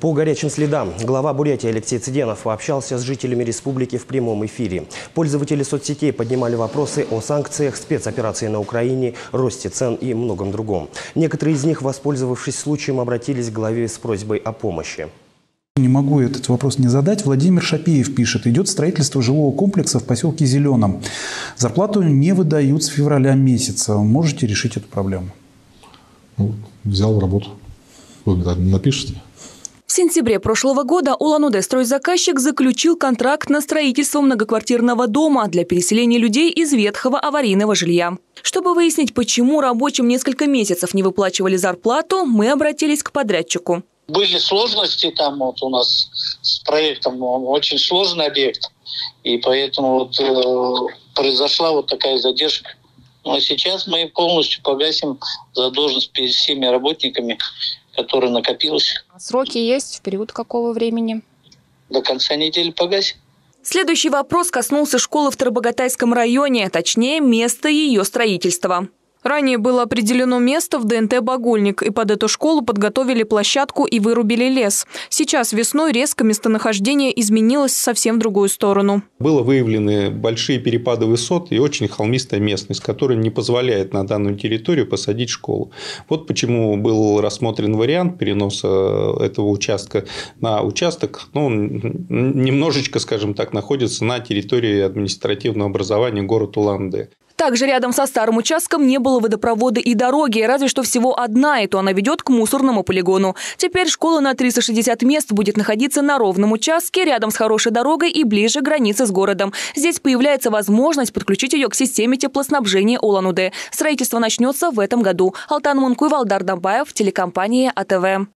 По горячим следам глава Бурятии Алексей Цыденов пообщался с жителями республики в прямом эфире. Пользователи соцсетей поднимали вопросы о санкциях, спецоперации на Украине, росте цен и многом другом. Некоторые из них, воспользовавшись случаем, обратились к главе с просьбой о помощи. Не могу этот вопрос не задать. Владимир Шапеев пишет. Идет строительство жилого комплекса в поселке Зеленом. Зарплату не выдают с февраля месяца. Можете решить эту проблему? Ну, взял работу. Вы напишите. В сентябре прошлого года Улан-Удэ стройзаказчик заключил контракт на строительство многоквартирного дома для переселения людей из ветхого аварийного жилья. Чтобы выяснить, почему рабочим несколько месяцев не выплачивали зарплату, мы обратились к подрядчику. Были сложности там вот у нас с проектом, очень сложный объект, и поэтому вот э, произошла вот такая задержка. Но сейчас мы полностью погасим задолженность перед всеми работниками которая накопилась. А сроки есть? В период какого времени? До конца недели погасим. Следующий вопрос коснулся школы в Тарбагатайском районе, точнее, места ее строительства. Ранее было определено место в ДНТ «Багульник», и под эту школу подготовили площадку и вырубили лес. Сейчас весной резко местонахождение изменилось совсем в другую сторону. Было выявлены большие перепады высот и очень холмистая местность, которая не позволяет на данную территорию посадить школу. Вот почему был рассмотрен вариант переноса этого участка на участок, ну, немножечко, скажем так, находится на территории административного образования города Улан-Удэ. Также рядом со старым участком не было водопровода и дороги, разве что всего одна, и то она ведет к мусорному полигону. Теперь школа на 360 мест будет находиться на ровном участке, рядом с хорошей дорогой и ближе к границе с городом. Здесь появляется возможность подключить ее к системе теплоснабжения Улан-Удэ. Строительство начнется в этом году. Алтан Мункуй, Валдар Дамбаев, телекомпания АТВ.